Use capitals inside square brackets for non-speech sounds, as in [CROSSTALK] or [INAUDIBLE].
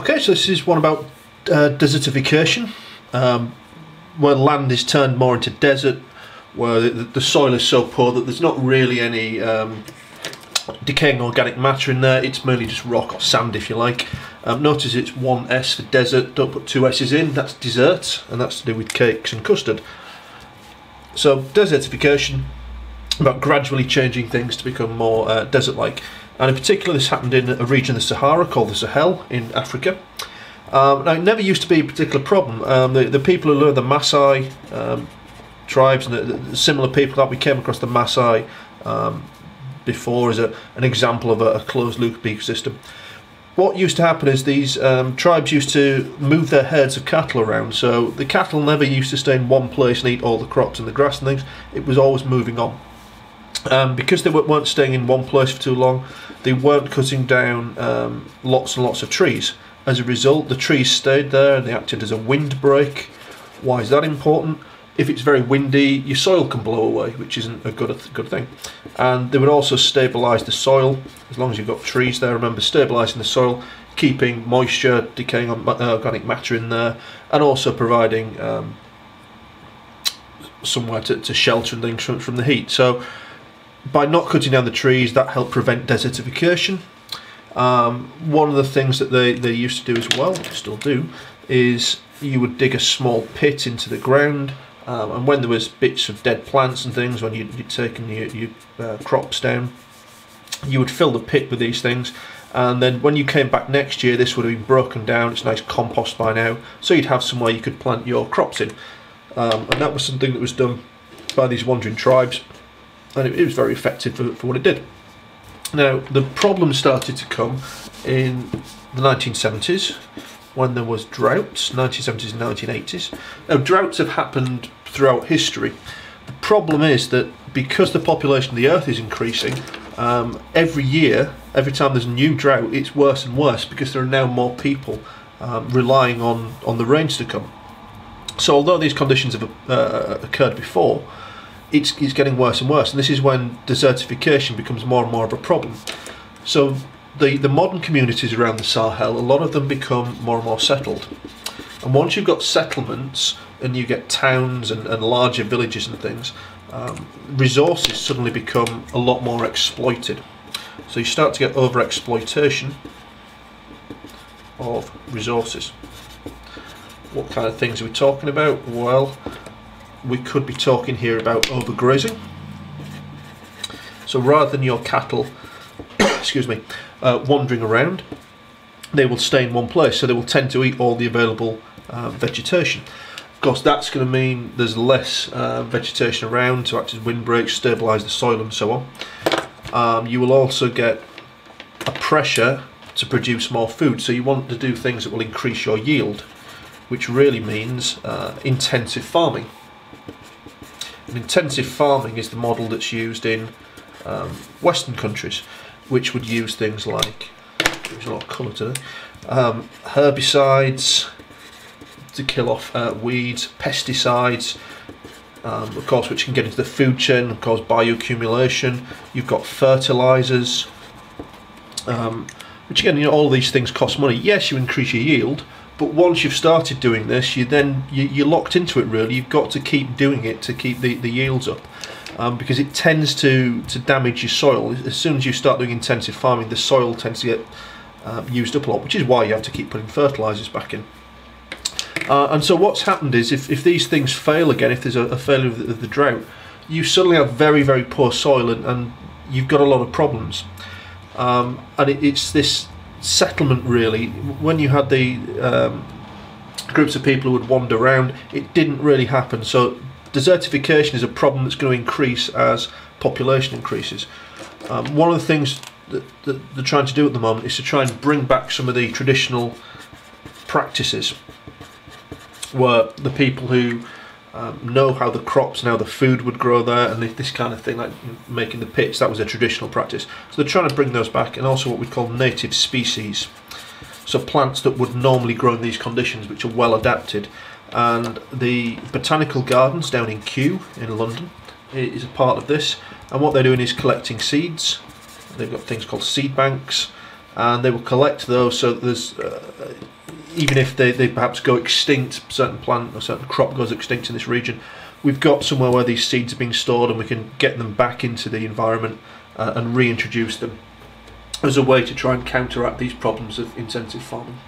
Okay, so this is one about uh, desertification, um, where land is turned more into desert, where the, the soil is so poor that there's not really any um, decaying organic matter in there, it's merely just rock or sand if you like. Um, notice it's one S for desert, don't put two S's in, that's dessert, and that's to do with cakes and custard. So, desertification, about gradually changing things to become more uh, desert like. And in particular, this happened in a region of the Sahara called the Sahel in Africa. Um, now, it never used to be a particular problem. Um, the, the people who live the Maasai um, tribes and the, the, similar people that we came across the Maasai um, before as a, an example of a, a closed loop ecosystem. What used to happen is these um, tribes used to move their herds of cattle around, so the cattle never used to stay in one place and eat all the crops and the grass and things. It was always moving on. Um, because they weren't staying in one place for too long, they weren't cutting down um, lots and lots of trees. As a result, the trees stayed there and they acted as a windbreak. Why is that important? If it's very windy, your soil can blow away, which isn't a good good thing. And they would also stabilise the soil as long as you've got trees there. Remember, stabilising the soil, keeping moisture, decaying uh, organic matter in there, and also providing um, somewhere to, to shelter and things from, from the heat. So by not cutting down the trees, that helped prevent desertification. Um, one of the things that they, they used to do as well, still do, is you would dig a small pit into the ground, um, and when there was bits of dead plants and things, when you'd, you'd taken your, your uh, crops down, you would fill the pit with these things, and then when you came back next year, this would have been broken down. It's nice compost by now, so you'd have somewhere you could plant your crops in, um, and that was something that was done by these wandering tribes and it, it was very effective for, for what it did. Now, the problem started to come in the 1970s when there was droughts, 1970s and 1980s. Now, droughts have happened throughout history. The problem is that because the population of the Earth is increasing, um, every year, every time there's a new drought, it's worse and worse because there are now more people um, relying on, on the rains to come. So, although these conditions have uh, occurred before, it's, it's getting worse and worse. And this is when desertification becomes more and more of a problem. So the, the modern communities around the Sahel, a lot of them become more and more settled. And once you've got settlements and you get towns and, and larger villages and things, um, resources suddenly become a lot more exploited. So you start to get over exploitation of resources. What kind of things are we talking about? Well, we could be talking here about overgrazing. So rather than your cattle, [COUGHS] excuse me, uh, wandering around, they will stay in one place. So they will tend to eat all the available uh, vegetation. Of course, that's going to mean there's less uh, vegetation around to act as windbreaks, stabilise the soil, and so on. Um, you will also get a pressure to produce more food. So you want to do things that will increase your yield, which really means uh, intensive farming. Intensive farming is the model that's used in um, Western countries, which would use things like, there's a lot of colour today, um, herbicides to kill off uh, weeds, pesticides, um, of course, which can get into the food chain and cause bioaccumulation. You've got fertilizers, um, which again, you know, all these things cost money. Yes, you increase your yield, but once you've started doing this, you then you, you're locked into it. Really, you've got to keep doing it to keep the, the yields up. Um, because it tends to, to damage your soil. As soon as you start doing intensive farming, the soil tends to get um, used up a lot, which is why you have to keep putting fertilizers back in. Uh, and so what's happened is if, if these things fail again, if there's a, a failure of the, of the, drought, you suddenly have very, very poor soil and, and you've got a lot of problems. Um, and it, it's this settlement really. When you had the um, groups of people who would wander around, it didn't really happen. So desertification is a problem that's going to increase as population increases. Um, one of the things that, that, they're trying to do at the moment is to try and bring back some of the traditional practices where the people who um, know how the crops and how the food would grow there and this kind of thing, like making the pits, that was a traditional practice. So they're trying to bring those back and also what we call native species. So plants that would normally grow in these conditions which are well adapted. And the botanical gardens down in Kew in London is a part of this. And what they're doing is collecting seeds. They've got things called seed banks. And they will collect those so there's uh, even if they, they perhaps go extinct, certain plant or certain crop goes extinct in this region, we've got somewhere where these seeds are being stored and we can get them back into the environment uh, and reintroduce them as a way to try and counteract these problems of intensive farming.